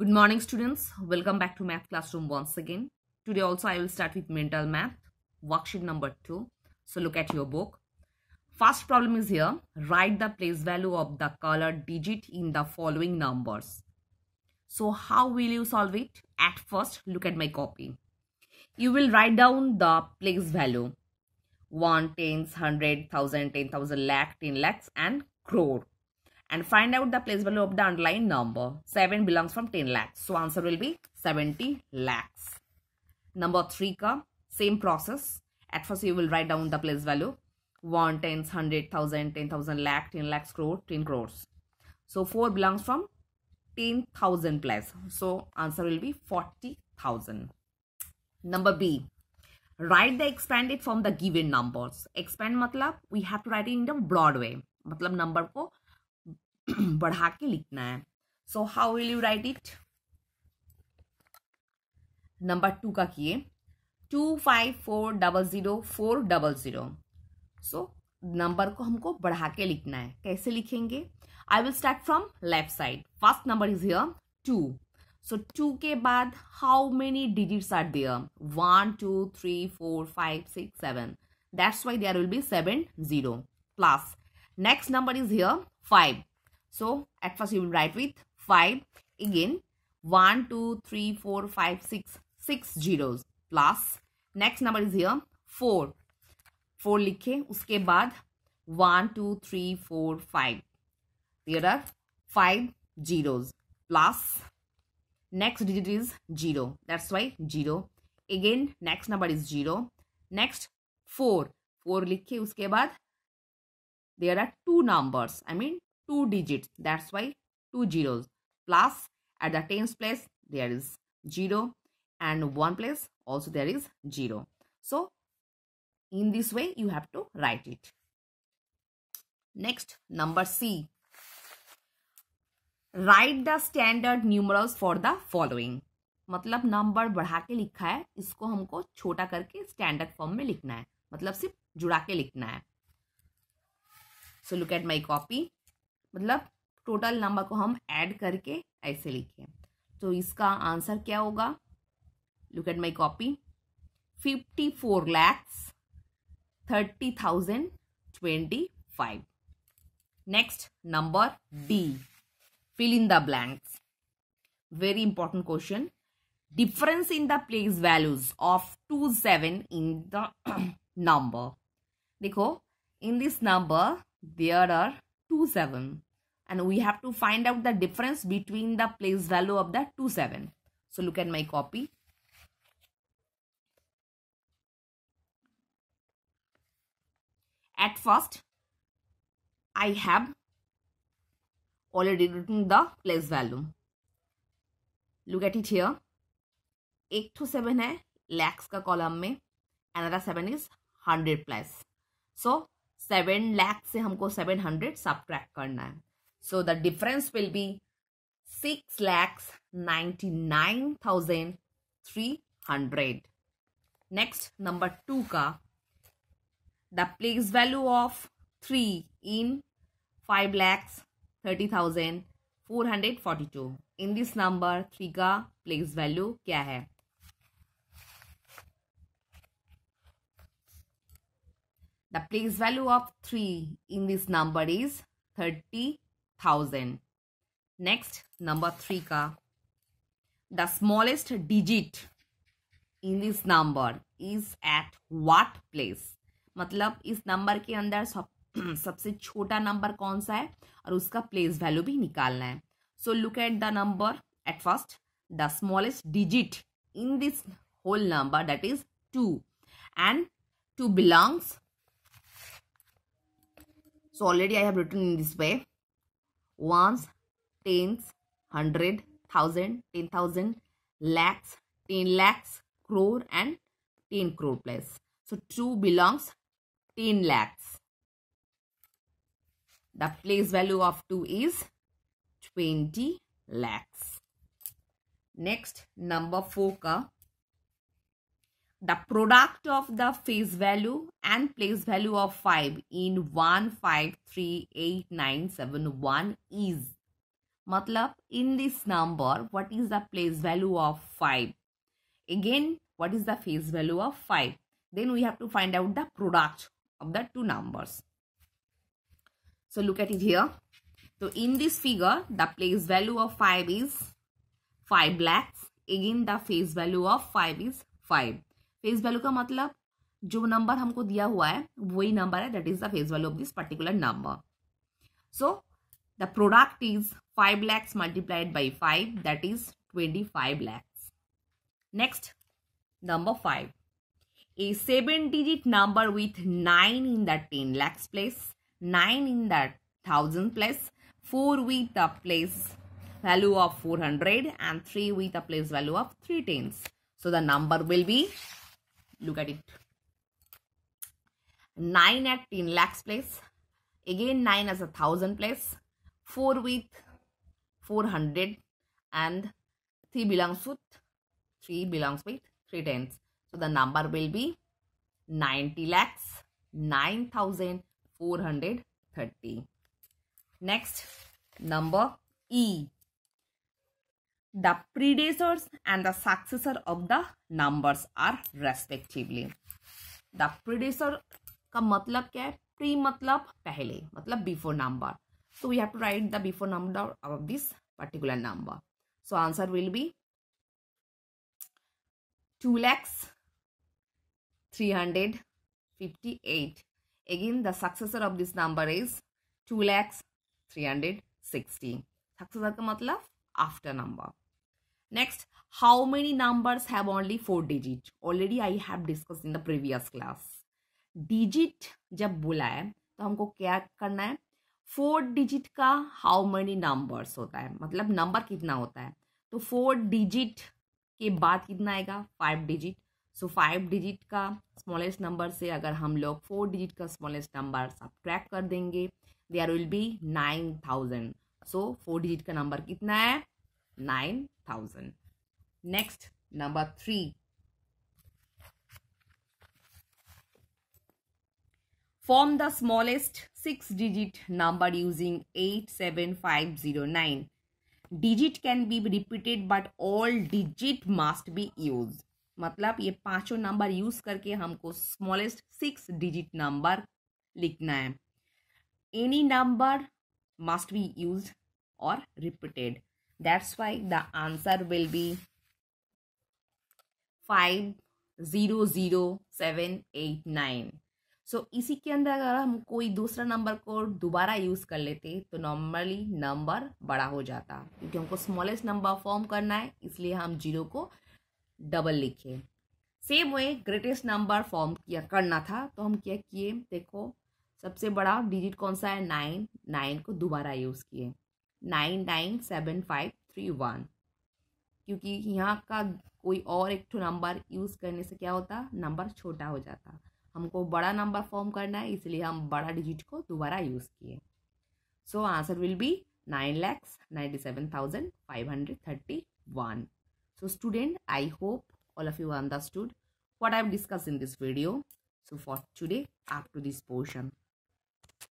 Good morning, students. Welcome back to Math Classroom once again. Today also I will start with mental math, worksheet number 2. So look at your book. First problem is here. Write the place value of the colored digit in the following numbers. So how will you solve it? At first, look at my copy. You will write down the place value. 1, tens, 100, 1000, 10,000, lakh, 10 lakhs and crore and find out the place value of the underlying number. 7 belongs from 10 lakhs. So answer will be 70 lakhs. Number 3 ka same process. At first you will write down the place value. 1, tens, 100, 1000, 10,000 lakh, 10 lakhs, crore, 10 crores. So 4 belongs from 10,000 plus. So answer will be 40,000. Number B. Write the expanded from the given numbers. Expand मतलब we have to write it in the broad way. मतलब number को बढ़ा के लिखना है। So how will you write it number two का किए। Two five four double zero four double zero so number को हमको बढ़ा के लिखना है। कैसे लिखेंगे? I will start from left side first number is here two so two के बाद how many digits are there one two three four five six seven that's why there will be seven zero plus next number is here five So at first you will write with 5. Again 1, 2, 3, 4, 5, 6. 6 zeros plus next number is here 4. 4 लिखे उसके बाद 1, 2, 3, 4, 5. There are 5 zeros plus next digit is 0. That's why 0. Again next number is 0. Next 4. 4 लिखे उसके बाद there are two numbers. I mean two digits that's why two zeros plus at the tens place there is zero and one place also there is zero so in this way you have to write it next number c write the standard numerals for the following मतलब number बढ़ा के लिखा है इसको हमको छोटा करके standard form में लिखना है मतलब सिर्फ़ जुड़ा के लिखना है so look at my copy मतलब टोटल नंबर को हम ऐड करके ऐसे लिखे। तो इसका आंसर क्या होगा? Look at my copy fifty four lakhs thirty thousand twenty five next number D fill in the blanks very important question difference in the place values of two seven in the number देखो in this number there are 2 7 and we have to find out the difference between the place value of the 2 7 so look at my copy at first i have already written the place value look at it here एक to seven है लैक्स का column में another seven is hundred plus so seven lakh से हमको seven hundred सब करना है So the difference will be six lakhs ninety nine thousand three hundred. Next, number 2 ka. The place value of 3 in five lakhs thirty thousand four hundred forty two. In this number 3 ka place value kya hai? The place value of 3 in this number is 30 30,000. Next, number 3 ka. The smallest digit in this number is at what place मतलब इस number के अंदर सब सबसे छोटा number कौन सा है और उसका प्लेस वैल्यू भी निकालना है so look at the number at first the smallest digit in this whole number that is two and two belongs So already I have written in this way. Ones, tens, hundred, thousand, ten thousand, lakhs, ten lakhs, crore and ten crore plus. So 2 belongs 10 lakhs. The place value of 2 is 20 lakhs. Next number 4 ka the product of the face value and place value of 5 in 1538971 is. Matlab in this number what is the place value of 5 again what is the face value of 5 then we have to find out the product of the two numbers. So look at it here. So in this figure the place value of 5 is 5 lakhs. Again the face value of 5 is 5 face value का मतलब जो number हमको दिया हुआ है, वही number है that is the face value of this particular number so the product is five lakhs multiplied by five that is twenty five lakhs next number five a seven digit number with nine in the ten lakhs place nine in the thousand place four with the place value of four hundred and three with the place value of three tens so the number will be look at it. 9 at 10 lakhs place. Again 9 as a thousand place. 4 with 400 and 3 belongs with 3 belongs with 3 tens. So the number will be 90 lakhs 9430 next number e the predecessors and the successor of the numbers are respectively the predecessor का मतलब क्या है pre मतलब पहले मतलब before number so we have to write the before number of this particular number so answer will be 2 lakhs 358 again the successor of this number is 2 lakhs 360 successor का मतलब after number. Next, how many numbers have only four digits already i have discussed in the previous class. Digit जब बोला है तो हमको क्या करना है? फोर डिजिट का हाउ मेनी नंबर्स होता है? मतलब नंबर कितना होता है? तो फोर डिजिट के बाद कितना आएगा? Five digit so five digit का स्मॉलेस्ट नंबर से अगर हम लोग फोर डिजिट का स्मॉलेस्ट नंबर सब ट्रैक कर देंगे there will be nine thousand so four digit का नंबर कितना है? Nine thousand next number three Form the smallest 6-digit number using 87509. Digit can be repeated but all digit must be used. मतलब ये पाँचों number use करके हमको smallest six digit number लिखना है any number must be use और repeated be five zero zero seven eight nine so so, इसी के अंदर अगर हम कोई दूसरा नंबर को दोबारा यूज़ कर लेते तो नॉर्मली नंबर बड़ा हो जाता। क्योंकि हमको स्मॉलेस्ट नंबर फॉर्म करना है इसलिए हम ज़ीरो को डबल लिखे। Same way greatest number form किया करना था तो हम क्या किए? देखो सबसे बड़ा डिजिट कौन सा है? नाइन नाइन को दोबारा यूज़ किए। Nine nine seven five three one क्योंकि यहाँ का कोई और एक ठो नंबर यूज़ करने से क्या होता? नंबर छोटा हो जाता। हमको बड़ा नंबर फॉर्म करना है, इसलिए हम बड़ा डिजिट को दोबारा यूज़ किए। So answer will be nine lakhs ninety seven thousand five hundred thirty one so, student, i hope all of you understood what i've discussed in this video. So, for today, up this portion.